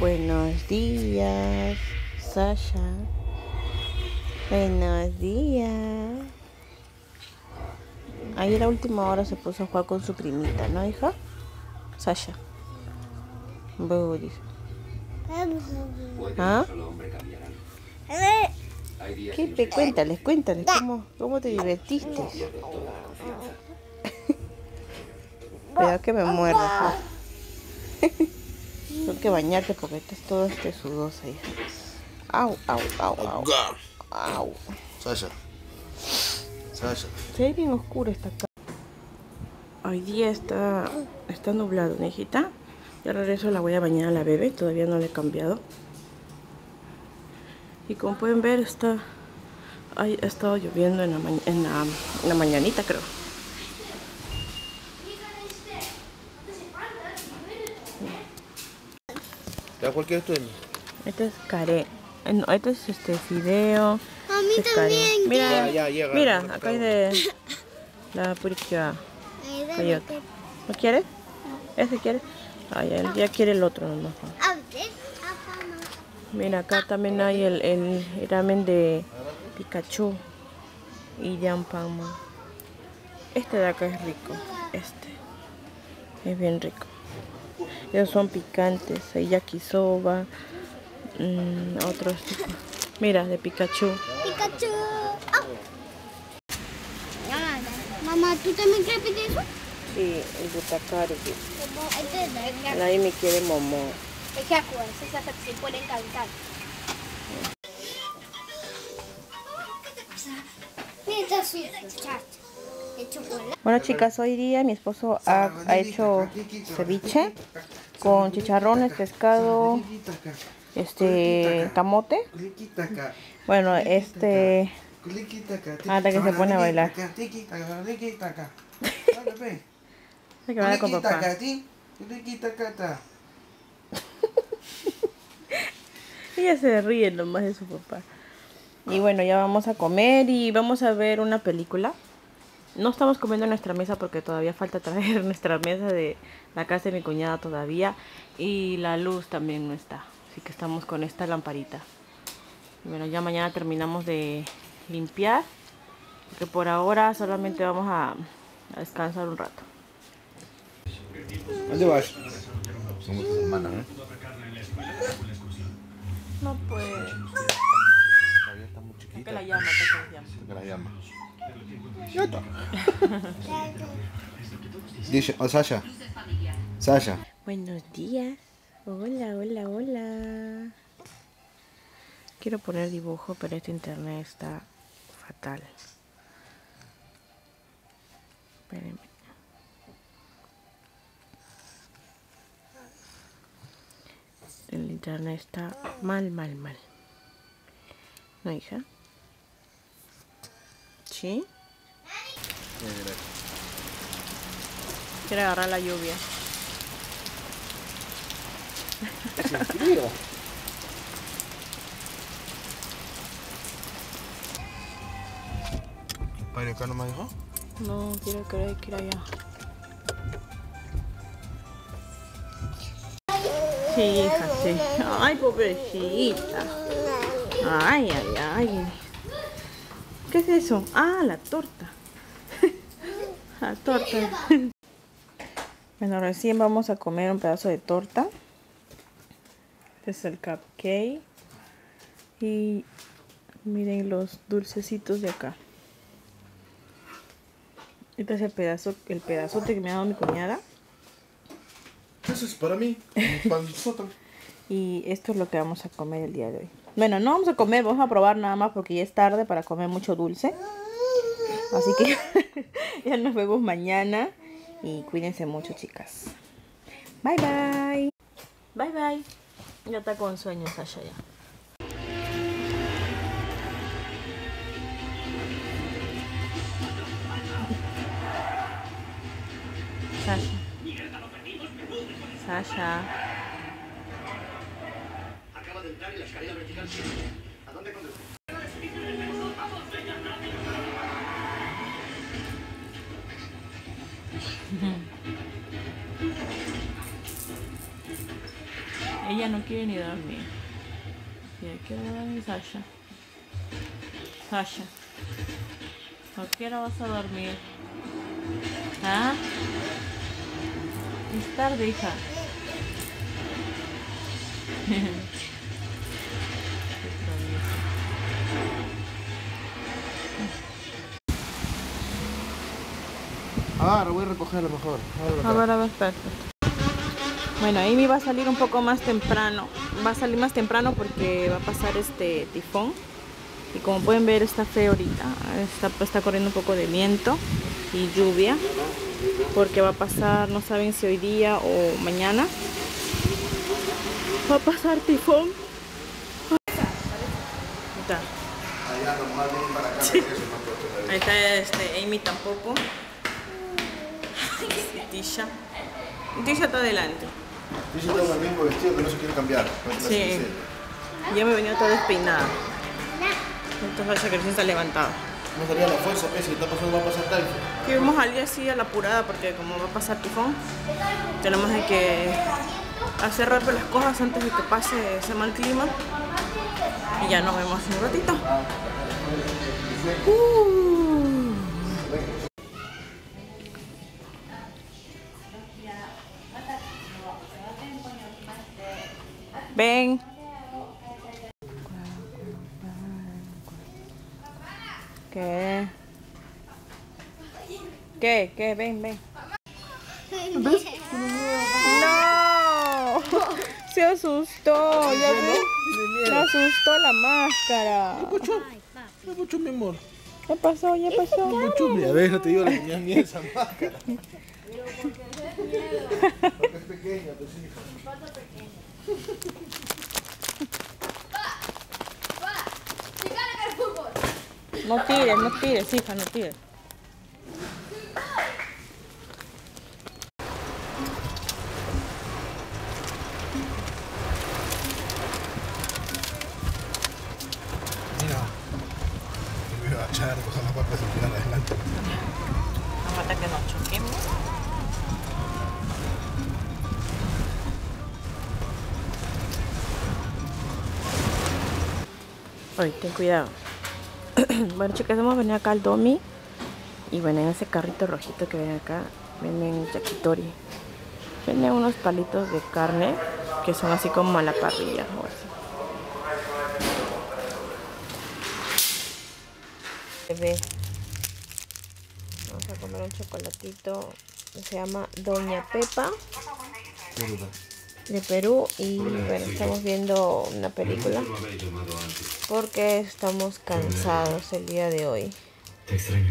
Buenos días, Sasha. Buenos días. Ayer a última hora se puso a jugar con su primita, ¿no, hija? Sasha. Budis. ¿Ah? ¿Qué te cuéntales, cuéntales cómo, cómo te divertiste? Cuidado que me muerda. Tengo que bañarte porque estás todo este sudosa, hija. Au, au, au, au. Au. Sasha. Sasha. Se ve bien oscuro esta casa. Hoy día está, está nublado, ¿no, hijita? Ya regreso la voy a bañar a la bebé, todavía no le he cambiado. Y como pueden ver, está, ha estado lloviendo en la, en la, en la mañanita, creo. ¿Ya cuál quieres tú? Este es care. eh, No, este es este fideo. A mí este también. Mira, Ya, ya, llega. mira, acá hay de la puriquia. Coyote. ¿No quieres? ¿Ese quiere? Ay, él ya quiere el otro nomás. Mira, acá también hay el, el ramen de Pikachu y Yampama. Este de acá es rico. Este es bien rico. Ellos son picantes. Hay yakisoba. mm, otros tipos. Mira, de Pikachu. Pikachu. Ah. Mamá, ¿tú también quieres pedir eso? Sí, el butacari. Nadie me quiere momo. Es que acuérdense, esas se pueden cantar. Mira, su chat de chocolate. Bueno chicas, hoy día mi esposo ha, hecho ceviche con chicharrones, pescado, este camote. Bueno, este Hasta que se pone a bailar. que. Ella se ríe nomás de su papá. Y bueno, ya vamos a comer y vamos a ver una película. No estamos comiendo en nuestra mesa porque todavía falta traer nuestra mesa de la casa de mi cuñada todavía. Y la luz también no está. Así que estamos con esta lamparita. Bueno, ya mañana terminamos de limpiar. Que por ahora solamente vamos a, a descansar un rato. ¿Dónde vas? Somos tus hermanas, ¿eh? No puede. Todavía está muy chiquita. Que la llama, que la llama. Dice, oh, Sasha. Sasha. Buenos días. Hola, hola, hola. Quiero poner dibujo, pero este internet está fatal. Espérenme. El internet está mal, mal, mal. ¿No, hija? ¿Sí? Quiere agarrar la lluvia. ¿Para acá no me dijo? No, quiero que ir allá. Sí, hija, sí. Ay, pobrecita. Ay, ay, ay. ¿Qué es eso? Ah, la torta. La torta. Bueno, recién vamos a comer un pedazo de torta. Este es el cupcake. Y miren los dulcecitos de acá. Este es el pedazo, el pedazote que me ha dado mi cuñada. Eso es para mí. Panzote. Y esto es lo que vamos a comer el día de hoy. Bueno, no vamos a comer, vamos a probar nada más porque ya es tarde para comer mucho dulce. Así que ya nos vemos mañana y cuídense mucho, chicas. Bye bye. Bye bye. Ya está con sueño Sasha ya. Sasha. Sasha. Ella no quiere ni dormir. ¿Y a qué hora va a dormir Sasha? Sasha. ¿A qué hora vas a dormir? ¿Ah? Es tarde, hija. Ahora voy a recogerlo mejor. A ver, a ver, espérate. Bueno, Amy va a salir un poco más temprano. Va a salir más temprano porque va a pasar este tifón. Y como pueden ver está feo ahorita. Está, corriendo un poco de viento y lluvia. Porque va a pasar, no saben si hoy día o mañana. Va a pasar tifón. Ahí está. La Ahí está este, Amy tampoco. Tisha. Tisha está adelante. Dice que tengo el mismo vestido que no se quiere cambiar. No Sí. Ya me venía toda despeinada. Entonces que recién se ha levantado. No salía la fuerza, pues, si está pasando va a pasar tal. Que vamos al día así a la apurada porque como va a pasar tifón, tenemos de que hacer rápido las cosas antes de que pase ese mal clima. Y ya nos vemos en un ratito. Uh. Ven. ¿Qué? ¿Qué? ¿Qué? Ven, ven. ¡No! Se asustó, ya. Se asustó la máscara. No mucho, mi amor. ¿Qué pasó? ¿Ya pasó? Mucho, a ver, no te digo, le tenías miedo a esa máscara. Porque es pequeña, pues hija. No tires, no tires, hija, no tires. Mira. Me voy a agachar, coger la parte de tirar adelante. No falta que nos choquemos. Ay, ten cuidado. bueno, chicas, hemos venido acá al Domi. Y bueno, en ese carrito rojito que ven acá, venden yakitori. Venden unos palitos de carne que son así como a la parrilla. así. Bebé. Vamos a comer un chocolatito. Se llama Doña Pepa de Perú. Y bueno, estamos viendo una película. Porque estamos cansados el día de hoy.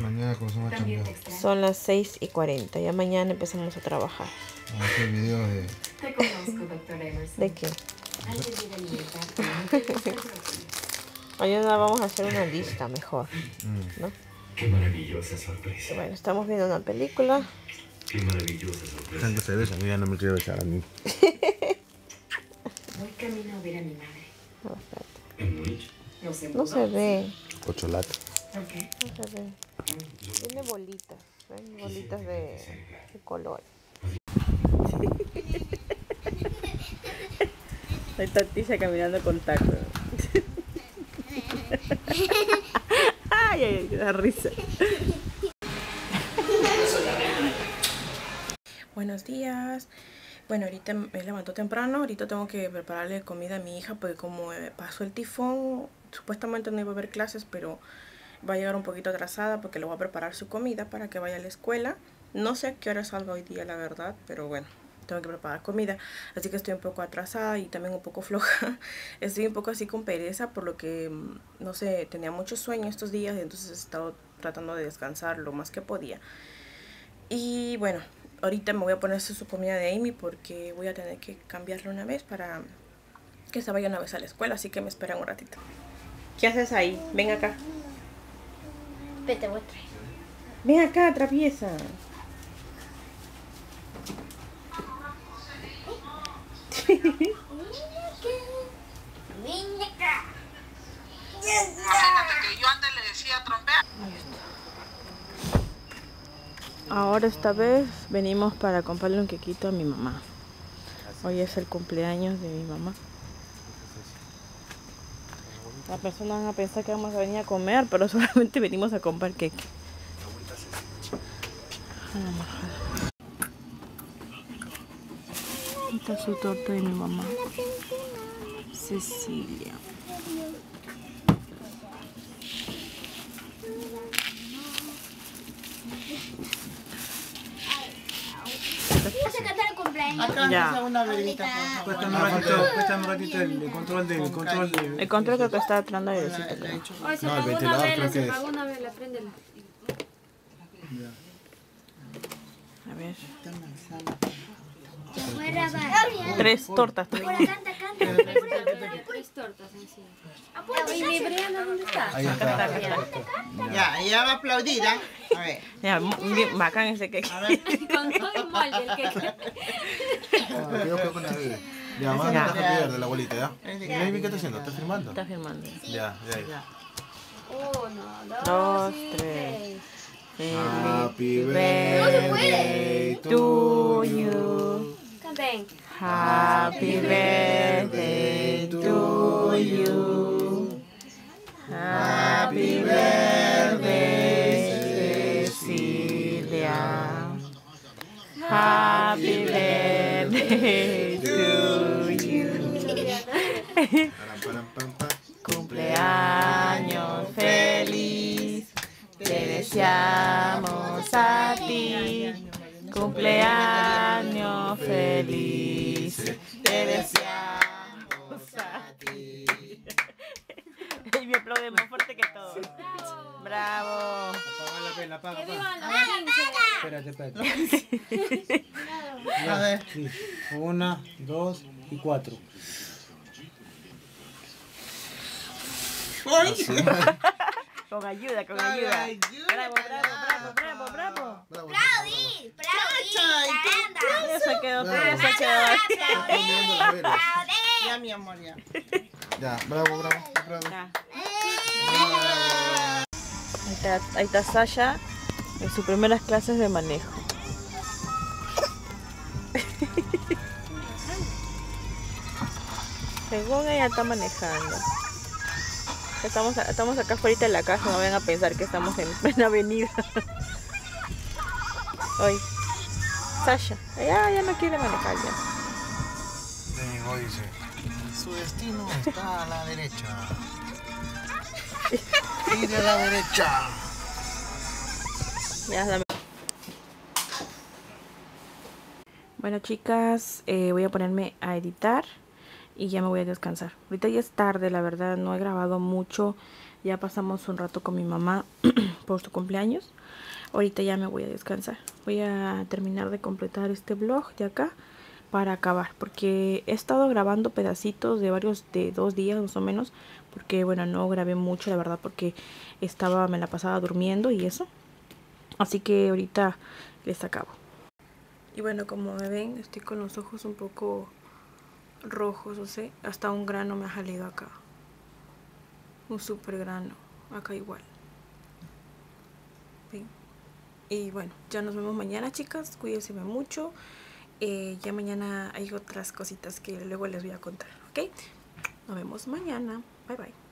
Mañana comenzamos a cambiar. Son las 6 y 40. Ya mañana empezamos a trabajar. A videos de... Te conozco, doctor Emerson. ¿De qué? A Mañana vamos a hacer una lista mejor. ¿no? Qué maravillosa sorpresa. Bueno, estamos viendo una película. Qué maravillosa sorpresa. Tanto se besa, a mí ya no me quiero besar a mí. camino a ver a mi madre. No, se ve. Cocholata. Ok. No se ve. Tiene bolitas. ¿ven? Bolitas de, de color. Ahí está Tisha caminando con tacos. ay, ay, ay, da risa. Buenos días. Bueno, ahorita me levanto temprano. Ahorita tengo que prepararle comida a mi hija porque como eh, pasó el tifón, supuestamente no iba a haber clases, pero va a llegar un poquito atrasada porque le voy a preparar su comida para que vaya a la escuela. No sé a qué hora salga hoy día, la verdad, pero bueno, tengo que preparar comida. Así que estoy un poco atrasada y también un poco floja. Estoy un poco así con pereza, por lo que, mm, no sé, tenía mucho sueño estos días, entonces he estado tratando de descansar lo más que podía. Y bueno, ahorita me voy a poner su comida de Amy porque voy a tener que cambiarla una vez para que se vaya una vez a la escuela, así que me esperan un ratito. ¿Qué haces ahí? Ven acá. Vete, voy. Ven acá, traviesa. Ven acá. que yo antes le decía trompear. Ahora esta vez venimos para comprarle un quequito a mi mamá. Hoy es el cumpleaños de mi mamá. Las personas van a pensar que vamos a venir a comer, pero solamente venimos a comprar majada. Esta es su torta de mi mamá. Cecilia. Vamos a cantar el cumpleaños. Acá una velita. Cuesta un ratito, cuesta un ratito el, control del el control del El control creo que está atrás de hecho. Hoy se apagó una vela, se apagó una vela, préndela. A ver. Tres tortas. Tres tortas encima. ¿Y mi Briana dónde está? Ahí está. Ya, ella va a aplaudir, ¿ah? A ver. Ya, bien bacán ese cake. Con todo el molde, el que Creo que con la bebé. Ya, más Ya. la caja verde de la abuelita, ¿ya? ¿qué está haciendo? ¿Estás filmando? Está filmando. Ya, ya. ya. Uno, dos, tres. Happy birthday to you. Canten. Happy birthday to you. Happy birthday, Cecilia. Happy birthday to you. Cumpleaños feliz, te deseamos a ti. Cumpleaños feliz, te deseamos a ti. Y me aplaude más fuerte que todos. Bravo. Apaga la vela, apaga, ¡Que apaga. vivan los 15! Espérate, espérate. A ver. Sí. Una, dos y cuatro. Con ayuda, con ayuda. Bravo, bravo, bravo, bravo, bravo. Bravo. Aplaudir, aplaudir, canta. Eso quedó, Bravo. eso quedó. Ya, mi amor, ya. Ya, bravo, bravo. bravo. Ya. Ahí está, ahí está Sasha en sus primeras clases de manejo. Según ella está manejando. Estamos, estamos acá afuera de la casa, no vayan a pensar que estamos en plena avenida. Hoy. Sasha, ya, ya no quiere manejar ya. Dice, su destino está a la derecha. Y de la derecha. Ya, dame. Bueno chicas, eh, voy a ponerme a editar y ya me voy a descansar. Ahorita ya es tarde, la verdad, no he grabado mucho. Ya pasamos un rato con mi mamá por su cumpleaños. Ahorita ya me voy a descansar. Voy a terminar de completar este vlog de acá para acabar. Porque he estado grabando pedacitos de varios, de dos días más o menos. Porque bueno, no grabé mucho, la verdad, porque estaba, me la pasaba durmiendo y eso. Así que ahorita les acabo. Y bueno, como me ven, estoy con los ojos un poco rojos, o sea, hasta un grano me ha salido acá. Un super grano, acá igual. Y bueno, ya nos vemos mañana, chicas. Cuídense mucho. Eh, ya mañana hay otras cositas que luego les voy a contar, ¿ok? Nos vemos mañana. Bye bye.